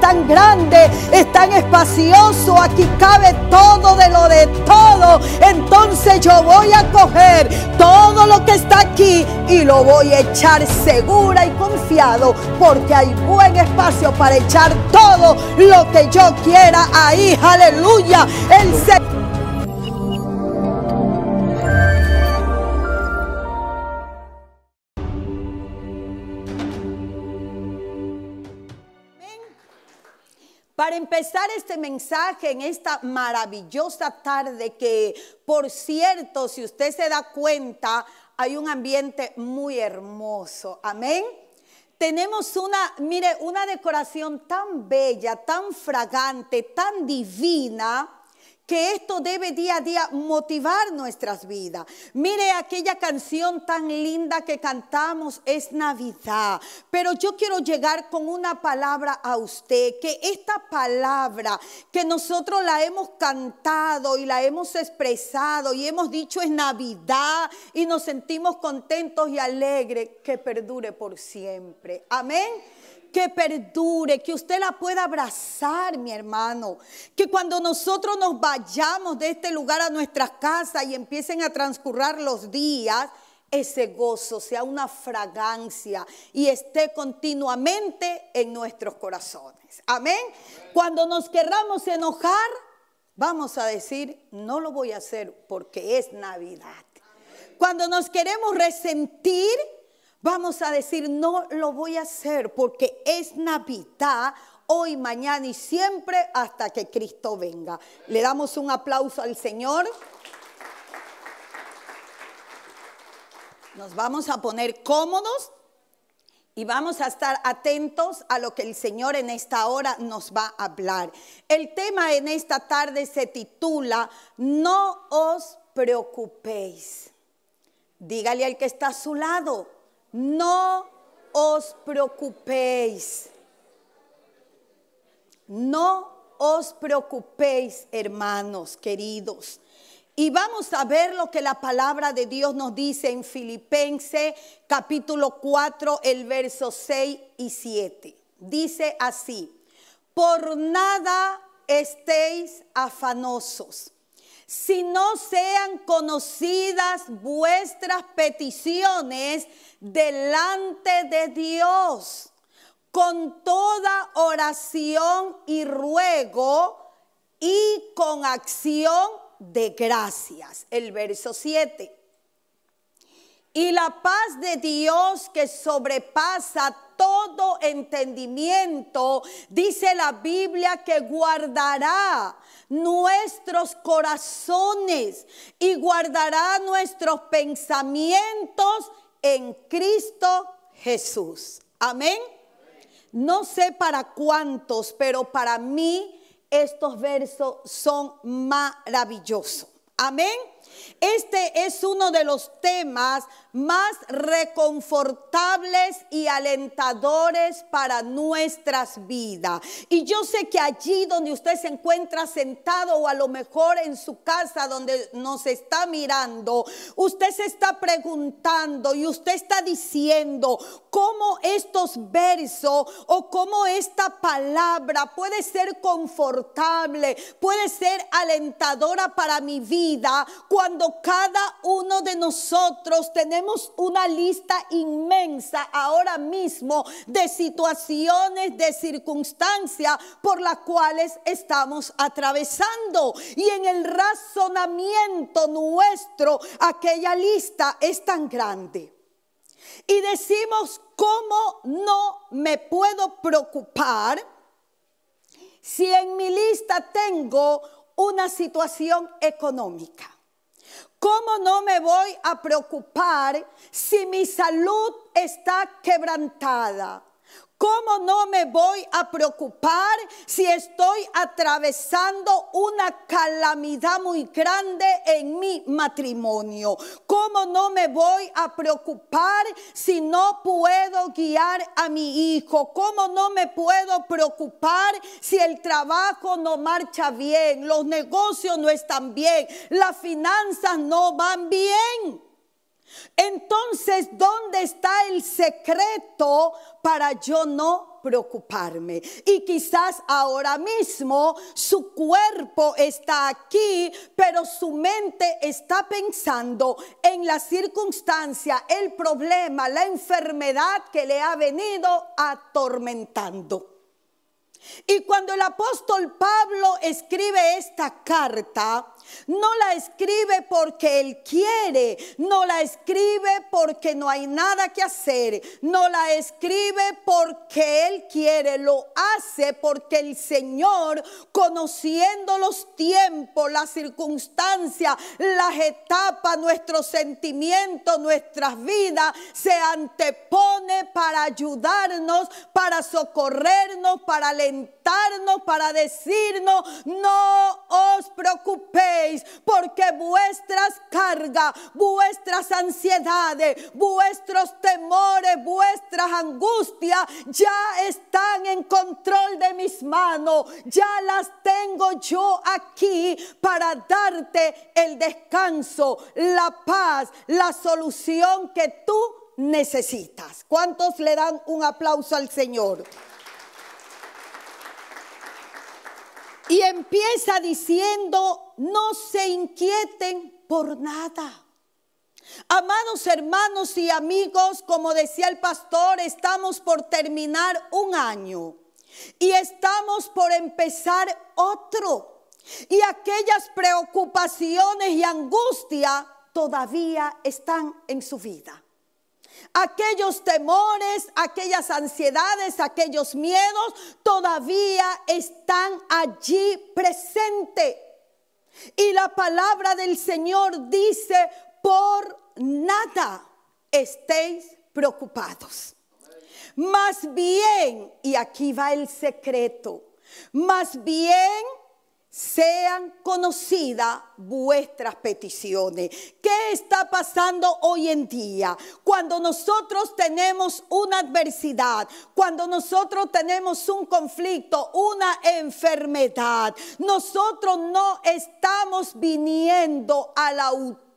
Tan grande, es tan espacioso, aquí cabe todo de lo de todo. Entonces yo voy a coger todo lo que está aquí y lo voy a echar segura y confiado, porque hay buen espacio para echar todo lo que yo quiera ahí. Aleluya. El Señor Para empezar este mensaje en esta maravillosa tarde que, por cierto, si usted se da cuenta, hay un ambiente muy hermoso. Amén. Tenemos una, mire, una decoración tan bella, tan fragante, tan divina que esto debe día a día motivar nuestras vidas. Mire aquella canción tan linda que cantamos, es Navidad, pero yo quiero llegar con una palabra a usted, que esta palabra que nosotros la hemos cantado y la hemos expresado y hemos dicho es Navidad y nos sentimos contentos y alegres, que perdure por siempre. Amén que perdure, que usted la pueda abrazar, mi hermano. Que cuando nosotros nos vayamos de este lugar a nuestras casas y empiecen a transcurrir los días, ese gozo sea una fragancia y esté continuamente en nuestros corazones. Amén. Cuando nos querramos enojar, vamos a decir, no lo voy a hacer porque es Navidad. Cuando nos queremos resentir, Vamos a decir, no lo voy a hacer porque es Navidad hoy, mañana y siempre hasta que Cristo venga. Le damos un aplauso al Señor. Nos vamos a poner cómodos y vamos a estar atentos a lo que el Señor en esta hora nos va a hablar. El tema en esta tarde se titula No os preocupéis. Dígale al que está a su lado, no os preocupéis. No os preocupéis, hermanos queridos. Y vamos a ver lo que la palabra de Dios nos dice en Filipenses capítulo 4, el verso 6 y 7. Dice así, por nada estéis afanosos si no sean conocidas vuestras peticiones delante de Dios, con toda oración y ruego y con acción de gracias. El verso 7. Y la paz de Dios que sobrepasa todo entendimiento, dice la Biblia que guardará nuestros corazones y guardará nuestros pensamientos en Cristo Jesús. Amén. No sé para cuántos, pero para mí estos versos son maravillosos. Amén. Este es uno de los temas más reconfortables y alentadores para nuestras vidas. Y yo sé que allí donde usted se encuentra sentado o a lo mejor en su casa donde nos está mirando, usted se está preguntando y usted está diciendo cómo estos versos o cómo esta palabra puede ser confortable, puede ser alentadora para mi vida cada uno de nosotros tenemos una lista inmensa ahora mismo de situaciones, de circunstancias por las cuales estamos atravesando. Y en el razonamiento nuestro, aquella lista es tan grande. Y decimos, ¿cómo no me puedo preocupar si en mi lista tengo una situación económica? ¿Cómo no me voy a preocupar si mi salud está quebrantada? ¿Cómo no me voy a preocupar si estoy atravesando una calamidad muy grande en mi matrimonio? ¿Cómo no me voy a preocupar si no puedo guiar a mi hijo? ¿Cómo no me puedo preocupar si el trabajo no marcha bien, los negocios no están bien, las finanzas no van bien? Entonces, ¿dónde está el secreto para yo no preocuparme? Y quizás ahora mismo su cuerpo está aquí, pero su mente está pensando en la circunstancia, el problema, la enfermedad que le ha venido atormentando. Y cuando el apóstol Pablo escribe esta carta, no la escribe porque él quiere, no la escribe porque no hay nada que hacer, no la escribe porque él quiere, lo hace porque el Señor, conociendo los tiempos, las circunstancias, las etapas, nuestros sentimientos, nuestras vidas, se antepone para ayudarnos, para socorrernos, para alentarnos, para decirnos, no os preocupéis, porque vuestras cargas, vuestras ansiedades, vuestros temores, vuestras angustias ya están en control de mis manos, ya las tengo yo aquí para darte el descanso, la paz, la solución que tú necesitas. ¿Cuántos le dan un aplauso al Señor? Y empieza diciendo, no se inquieten por nada. Amados hermanos y amigos, como decía el pastor, estamos por terminar un año y estamos por empezar otro. Y aquellas preocupaciones y angustia todavía están en su vida aquellos temores, aquellas ansiedades, aquellos miedos todavía están allí presentes. Y la palabra del Señor dice, por nada estéis preocupados. Más bien, y aquí va el secreto, más bien sean conocidas vuestras peticiones. ¿Qué está pasando hoy en día? Cuando nosotros tenemos una adversidad, cuando nosotros tenemos un conflicto, una enfermedad, nosotros no estamos viniendo al autor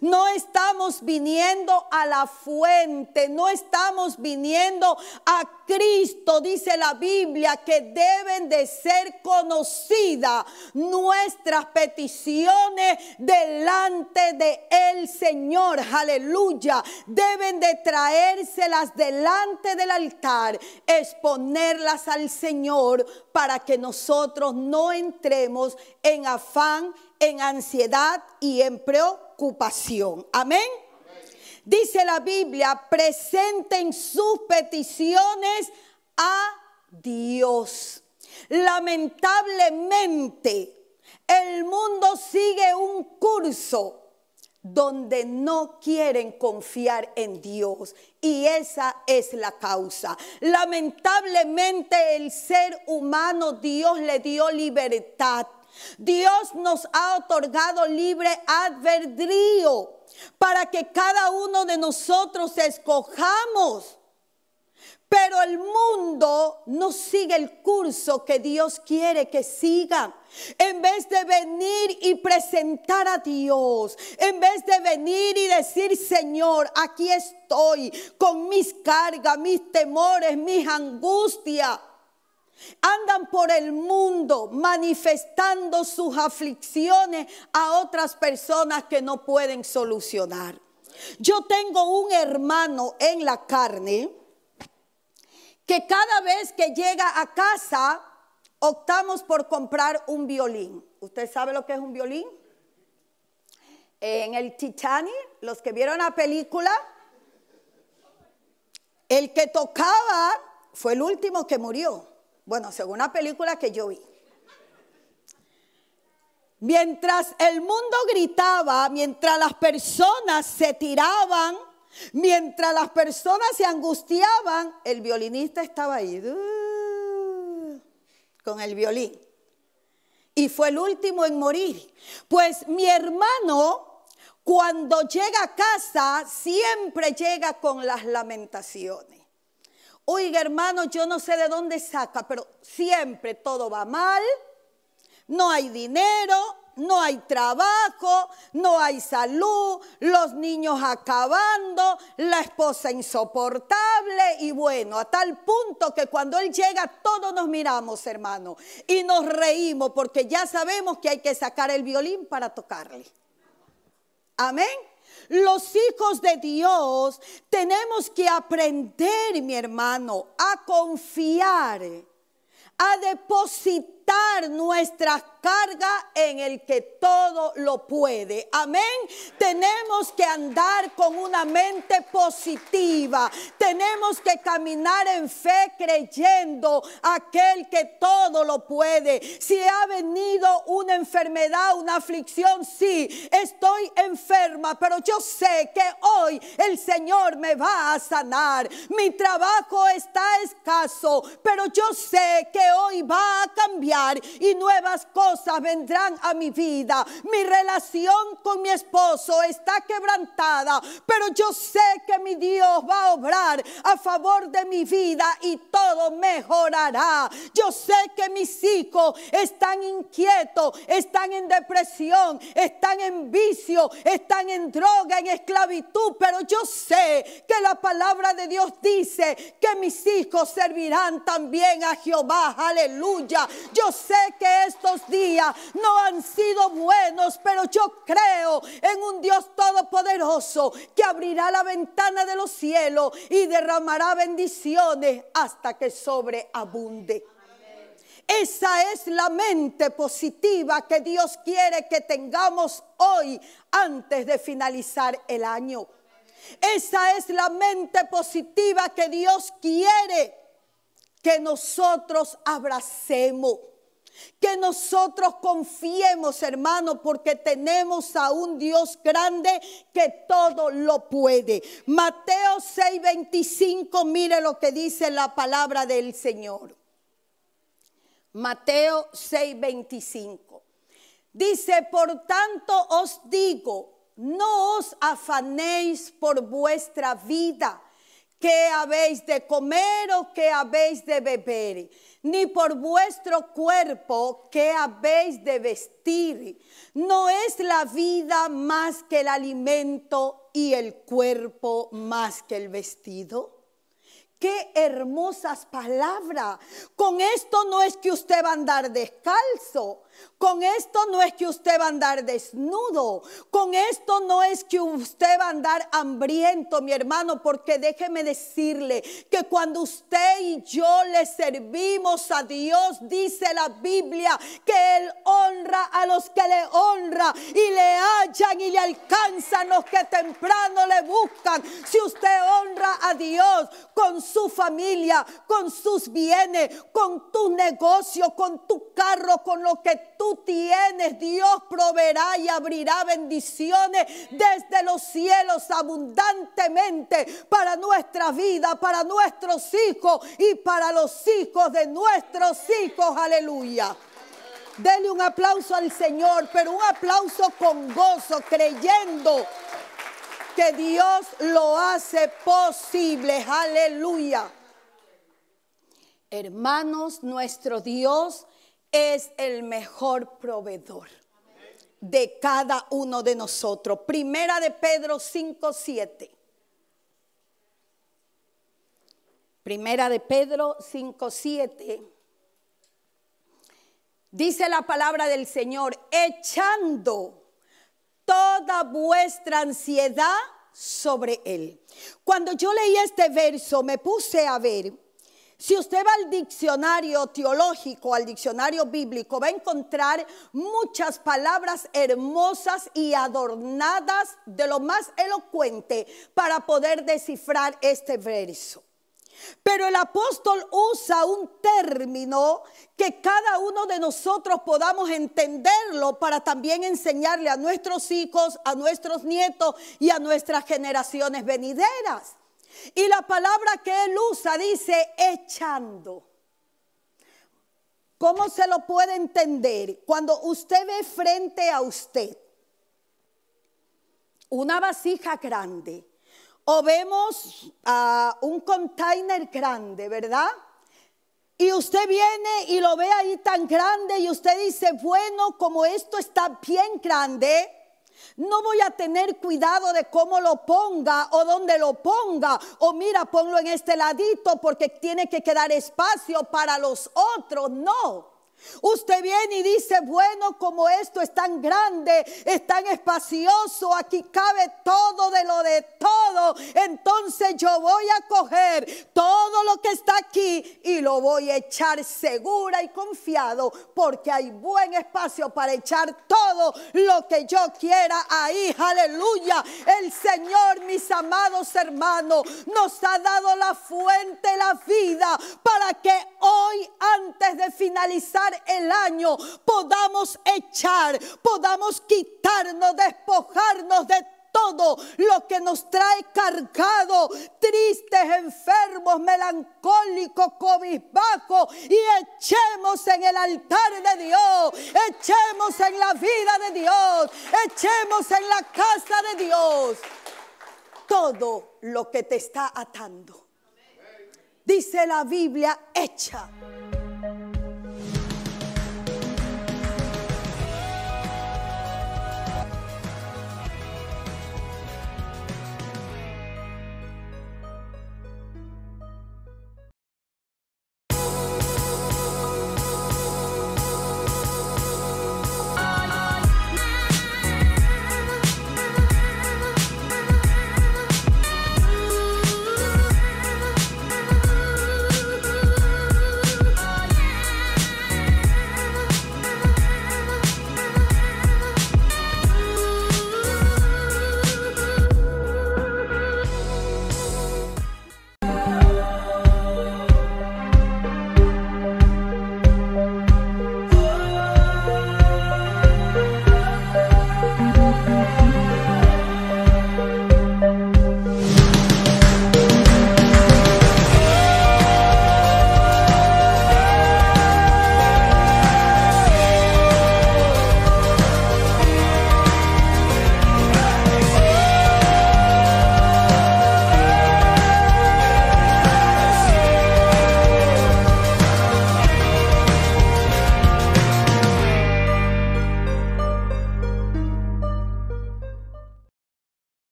no estamos viniendo a la fuente, no estamos viniendo a Cristo, dice la Biblia, que deben de ser conocidas nuestras peticiones delante de el Señor. Aleluya. Deben de traérselas delante del altar, exponerlas al Señor para que nosotros no entremos en afán en ansiedad y en preocupación. Amén. Dice la Biblia, presenten sus peticiones a Dios. Lamentablemente, el mundo sigue un curso donde no quieren confiar en Dios. Y esa es la causa. Lamentablemente el ser humano, Dios le dio libertad Dios nos ha otorgado libre albedrío para que cada uno de nosotros escojamos. Pero el mundo no sigue el curso que Dios quiere que siga. En vez de venir y presentar a Dios, en vez de venir y decir, Señor, aquí estoy con mis cargas, mis temores, mis angustias. Andan por el mundo manifestando sus aflicciones a otras personas que no pueden solucionar. Yo tengo un hermano en la carne que cada vez que llega a casa optamos por comprar un violín. ¿Usted sabe lo que es un violín? En el Titanic, los que vieron la película, el que tocaba fue el último que murió. Bueno, según una película que yo vi. Mientras el mundo gritaba, mientras las personas se tiraban, mientras las personas se angustiaban, el violinista estaba ahí con el violín. Y fue el último en morir. Pues mi hermano, cuando llega a casa, siempre llega con las lamentaciones. Oiga, hermano, yo no sé de dónde saca, pero siempre todo va mal, no hay dinero, no hay trabajo, no hay salud, los niños acabando, la esposa insoportable y bueno, a tal punto que cuando él llega todos nos miramos, hermano, y nos reímos porque ya sabemos que hay que sacar el violín para tocarle. Amén. Los hijos de Dios tenemos que aprender, mi hermano, a confiar, a depositar nuestras carga en el que todo lo puede. Amén. Tenemos que andar con una mente positiva. Tenemos que caminar en fe creyendo aquel que todo lo puede. Si ha venido una enfermedad, una aflicción, sí, estoy enferma, pero yo sé que hoy el Señor me va a sanar. Mi trabajo está escaso, pero yo sé que hoy va a cambiar y nuevas cosas vendrán a mi vida. Mi relación con mi esposo está quebrantada, pero yo sé que mi Dios va a obrar a favor de mi vida y todo mejorará. Yo sé que mis hijos están inquietos, están en depresión, están en vicio, están en droga, en esclavitud, pero yo sé que la palabra de Dios dice que mis hijos servirán también a Jehová. Aleluya. Sé que estos días no han sido buenos, pero yo creo en un Dios todopoderoso que abrirá la ventana de los cielos y derramará bendiciones hasta que sobreabunde. Esa es la mente positiva que Dios quiere que tengamos hoy antes de finalizar el año. Esa es la mente positiva que Dios quiere que nosotros abracemos. Que nosotros confiemos, hermano, porque tenemos a un Dios grande que todo lo puede. Mateo 6:25, mire lo que dice la palabra del Señor. Mateo 6:25. Dice, por tanto os digo, no os afanéis por vuestra vida, que habéis de comer o que habéis de beber ni por vuestro cuerpo que habéis de vestir. No es la vida más que el alimento y el cuerpo más que el vestido. Qué hermosas palabras. Con esto no es que usted va a andar descalzo. Con esto no es que usted va a andar desnudo. Con esto no es que usted va a andar hambriento, mi hermano, porque déjeme decirle que cuando usted y yo le servimos a Dios, dice la Biblia que Él honra a los que le honra y le hallan y le alcanzan los que temprano le buscan. Si usted honra a Dios con su familia, con sus bienes, con tu negocio, con tu carro, con lo que tú tienes, Dios proveerá y abrirá bendiciones desde los cielos abundantemente para nuestra vida, para nuestros hijos y para los hijos de nuestros hijos. Aleluya. Dele un aplauso al Señor, pero un aplauso con gozo, creyendo que Dios lo hace posible. Aleluya. Hermanos, nuestro Dios es el mejor proveedor de cada uno de nosotros. Primera de Pedro 5, 7. Primera de Pedro 5, 7. Dice la palabra del Señor, echando toda vuestra ansiedad sobre Él. Cuando yo leí este verso, me puse a ver si usted va al diccionario teológico, al diccionario bíblico, va a encontrar muchas palabras hermosas y adornadas de lo más elocuente para poder descifrar este verso. Pero el apóstol usa un término que cada uno de nosotros podamos entenderlo para también enseñarle a nuestros hijos, a nuestros nietos y a nuestras generaciones venideras. Y la palabra que él usa dice echando. ¿Cómo se lo puede entender? Cuando usted ve frente a usted una vasija grande o vemos a un container grande, ¿verdad? Y usted viene y lo ve ahí tan grande y usted dice, bueno, como esto está bien grande, no voy a tener cuidado de cómo lo ponga o dónde lo ponga. O mira, ponlo en este ladito porque tiene que quedar espacio para los otros. No. Usted viene y dice, bueno, como esto es tan grande, es tan espacioso, aquí cabe todo de lo de todo, entonces yo voy a coger todo lo que está aquí y lo voy a echar segura y confiado, porque hay buen espacio para echar todo lo que yo quiera ahí. Aleluya. El Señor, mis amados hermanos, nos ha dado la fuente, la vida, para que hoy, antes de finalizar, el año podamos echar, podamos quitarnos, despojarnos de todo lo que nos trae cargado, tristes, enfermos, melancólicos, cobijbajos y echemos en el altar de Dios, echemos en la vida de Dios, echemos en la casa de Dios todo lo que te está atando. Dice la Biblia, echa.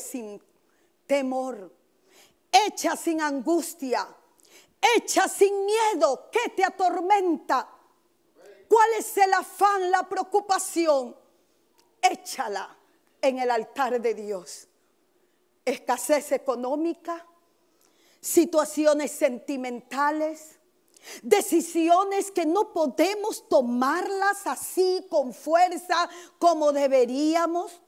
Sin temor. Echa sin angustia. Echa sin miedo. ¿Qué te atormenta? ¿Cuál es el afán, la preocupación? Échala en el altar de Dios. Escasez económica, situaciones sentimentales, decisiones que no podemos tomarlas así con fuerza como deberíamos.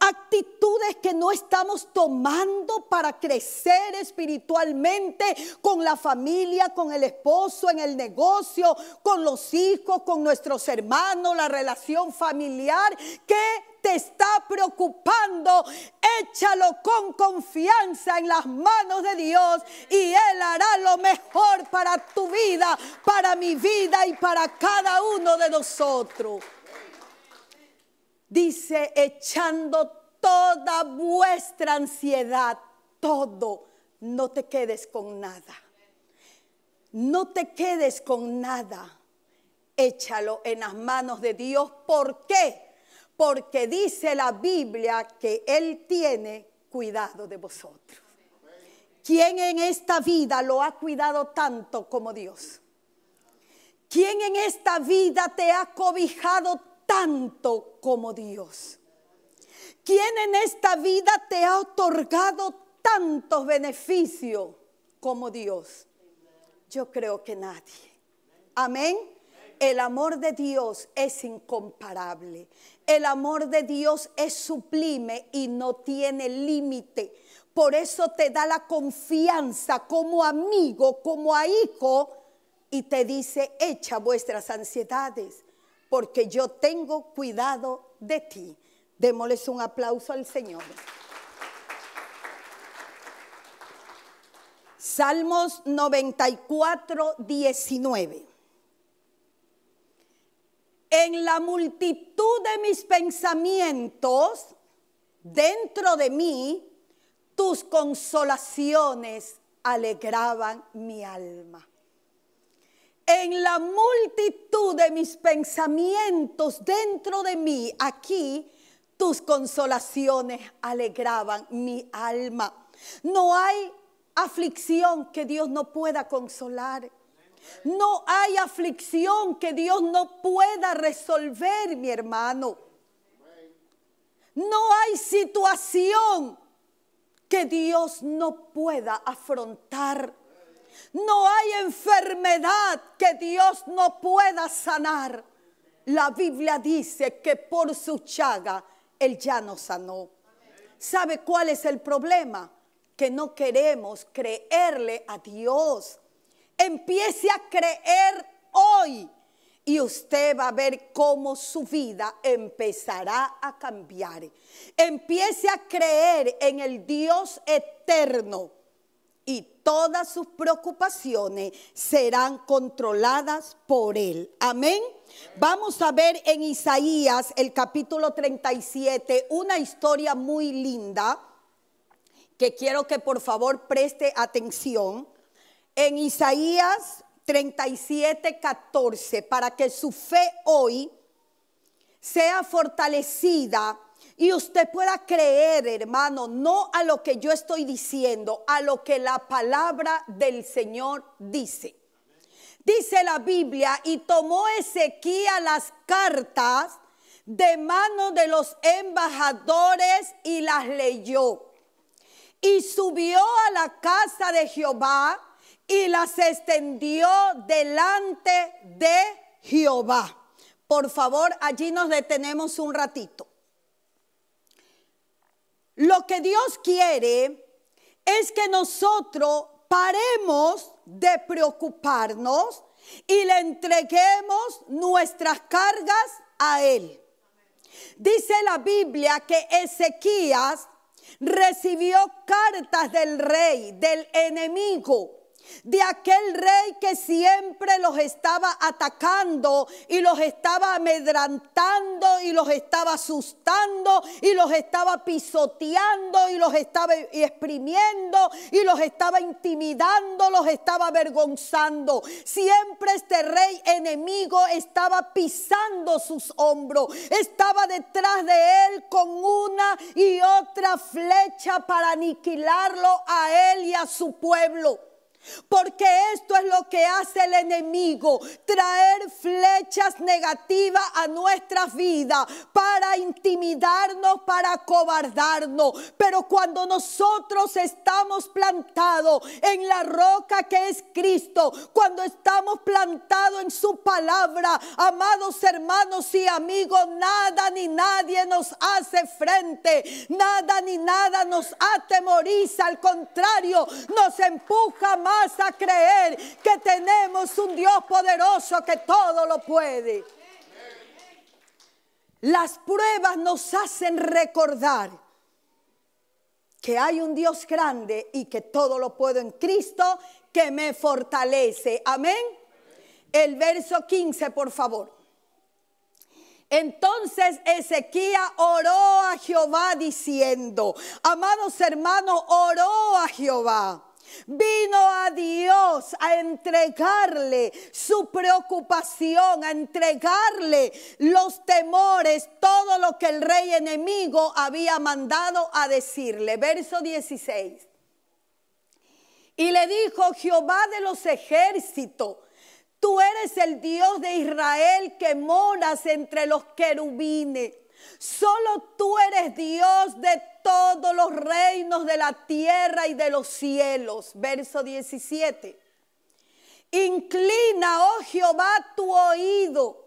Actitudes que no estamos tomando para crecer espiritualmente con la familia, con el esposo, en el negocio, con los hijos, con nuestros hermanos, la relación familiar. ¿Qué te está preocupando? Échalo con confianza en las manos de Dios y Él hará lo mejor para tu vida, para mi vida y para cada uno de nosotros dice, echando toda vuestra ansiedad, todo, no te quedes con nada. No te quedes con nada. Échalo en las manos de Dios. ¿Por qué? Porque dice la Biblia que Él tiene cuidado de vosotros. ¿Quién en esta vida lo ha cuidado tanto como Dios? ¿Quién en esta vida te ha cobijado tanto como Dios? ¿Quién en esta vida te ha otorgado tantos beneficios como Dios? Yo creo que nadie. Amén. El amor de Dios es incomparable. El amor de Dios es sublime y no tiene límite. Por eso te da la confianza como amigo, como a hijo, y te dice, echa vuestras ansiedades porque yo tengo cuidado de ti. Démosles un aplauso al Señor. Salmos 94, 19. En la multitud de mis pensamientos, dentro de mí, tus consolaciones alegraban mi alma. En la multitud de mis pensamientos dentro de mí, aquí, tus consolaciones alegraban mi alma. No hay aflicción que Dios no pueda consolar. No hay aflicción que Dios no pueda resolver, mi hermano. No hay situación que Dios no pueda afrontar. No hay enfermedad que Dios no pueda sanar. La Biblia dice que por su chaga Él ya nos sanó. ¿Sabe cuál es el problema? Que no queremos creerle a Dios. Empiece a creer hoy y usted va a ver cómo su vida empezará a cambiar. Empiece a creer en el Dios eterno y todas sus preocupaciones serán controladas por Él. Amén. Vamos a ver en Isaías el capítulo 37 una historia muy linda que quiero que por favor preste atención en Isaías 37, 14, para que su fe hoy sea fortalecida y usted pueda creer, hermano, no a lo que yo estoy diciendo, a lo que la palabra del Señor dice. Dice la Biblia, y tomó Ezequiel las cartas de mano de los embajadores y las leyó. Y subió a la casa de Jehová y las extendió delante de Jehová. Por favor, allí nos detenemos un ratito. Lo que Dios quiere es que nosotros paremos de preocuparnos y le entreguemos nuestras cargas a Él. Dice la Biblia que Ezequías recibió cartas del rey, del enemigo, de aquel rey que siempre los estaba atacando y los estaba amedrantando y los estaba asustando y los estaba pisoteando y los estaba exprimiendo y los estaba intimidando, los estaba avergonzando. Siempre este rey enemigo estaba pisando sus hombros, estaba detrás de él con una y otra flecha para aniquilarlo a él y a su pueblo. Porque esto es lo que hace el enemigo, traer flechas negativas a nuestras vidas para intimidarnos, para cobardarnos. Pero cuando nosotros estamos plantados en la roca que es Cristo, cuando estamos plantados en su palabra, amados hermanos y amigos, nada ni nadie nos hace frente, nada ni nada nos atemoriza, al contrario, nos empuja más a creer que tenemos un Dios poderoso que todo lo puede. Las pruebas nos hacen recordar que hay un Dios grande y que todo lo puedo en Cristo que me fortalece. Amén. El verso 15, por favor. Entonces Ezequiel oró a Jehová diciendo, amados hermanos, oró a Jehová Vino a Dios a entregarle su preocupación, a entregarle los temores, todo lo que el rey enemigo había mandado a decirle. Verso 16. Y le dijo Jehová de los ejércitos, tú eres el Dios de Israel que moras entre los querubines. Solo tú eres Dios de todos los reinos de la tierra y de los cielos. Verso 17. Inclina, oh Jehová, tu oído.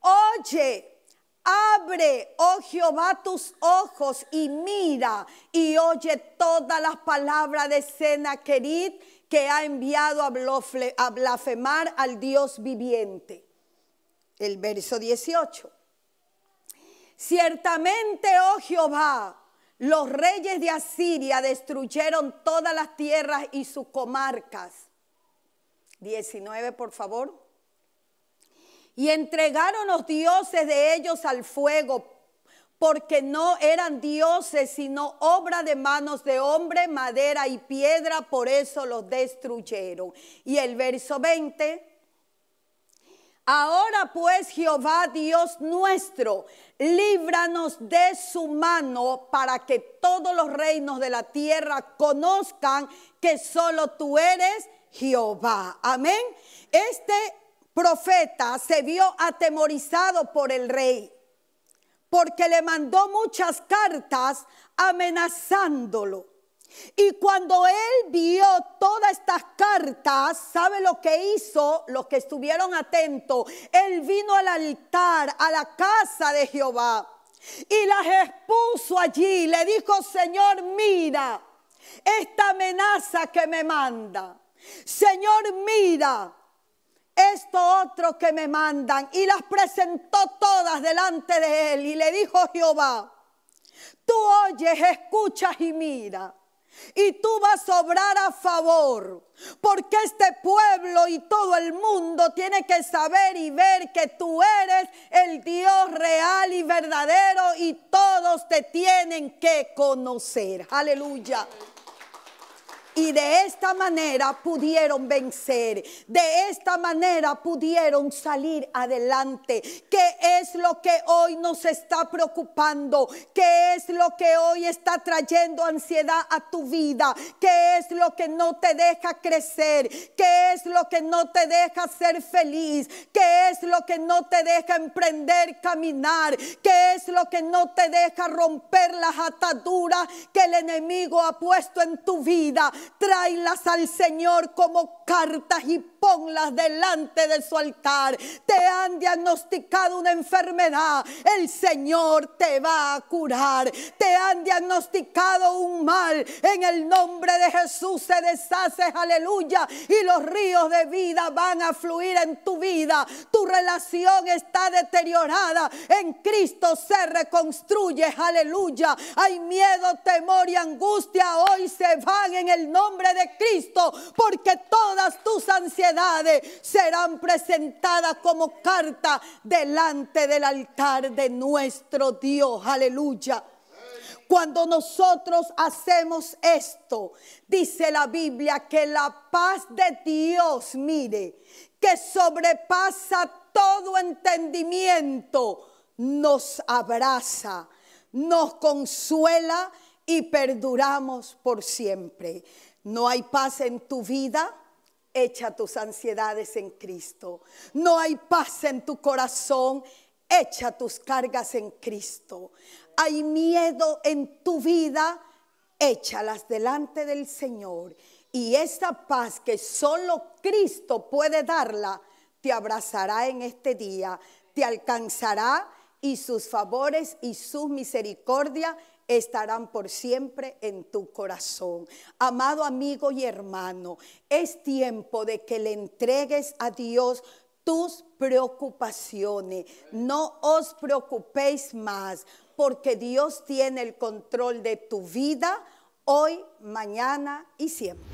Oye, abre, oh Jehová, tus ojos y mira y oye todas las palabras de Senaquerit que ha enviado a blasfemar al Dios viviente. El verso 18. Ciertamente, oh Jehová, los reyes de Asiria destruyeron todas las tierras y sus comarcas. 19, por favor. Y entregaron los dioses de ellos al fuego, porque no eran dioses, sino obra de manos de hombre, madera y piedra, por eso los destruyeron. Y el verso 20. Ahora pues Jehová Dios nuestro, líbranos de su mano para que todos los reinos de la tierra conozcan que solo tú eres Jehová. Amén. Este profeta se vio atemorizado por el rey porque le mandó muchas cartas amenazándolo. Y cuando él vio todas estas cartas, ¿sabe lo que hizo? Los que estuvieron atentos, él vino al altar, a la casa de Jehová, y las expuso allí. Le dijo, Señor, mira esta amenaza que me manda. Señor, mira esto otro que me mandan. Y las presentó todas delante de él. Y le dijo Jehová, tú oyes, escuchas y mira. Y tú vas a obrar a favor. Porque este pueblo y todo el mundo tiene que saber y ver que tú eres el Dios real y verdadero y todos te tienen que conocer. Aleluya y de esta manera pudieron vencer, de esta manera pudieron salir adelante. ¿Qué es lo que hoy nos está preocupando? ¿Qué es lo que hoy está trayendo ansiedad a tu vida? ¿Qué es lo que no te deja crecer? ¿Qué es lo que no te deja ser feliz? ¿Qué es lo que no te deja emprender, caminar? ¿Qué es lo que no te deja romper las ataduras que el enemigo ha puesto en tu vida? Tráelas al Señor como cartas y ponlas delante de su altar. Te han diagnosticado una enfermedad, el Señor te va a curar. Te han diagnosticado un mal, en el nombre de Jesús se deshace, aleluya, y los ríos de vida van a fluir en tu vida. Tu relación está deteriorada, en Cristo se reconstruye, aleluya. Hay miedo, temor y angustia, hoy se van en el nombre de Cristo, porque todas tus ansiedades serán presentadas como carta delante del altar de nuestro Dios. Aleluya. Cuando nosotros hacemos esto, dice la Biblia que la paz de Dios, mire, que sobrepasa todo entendimiento, nos abraza, nos consuela y perduramos por siempre. No hay paz en tu vida echa tus ansiedades en Cristo. No hay paz en tu corazón, echa tus cargas en Cristo. Hay miedo en tu vida, échalas delante del Señor. Y esa paz que solo Cristo puede darla, te abrazará en este día, te alcanzará y sus favores y su misericordia estarán por siempre en tu corazón. Amado amigo y hermano, es tiempo de que le entregues a Dios tus preocupaciones. No os preocupéis más, porque Dios tiene el control de tu vida hoy, mañana y siempre.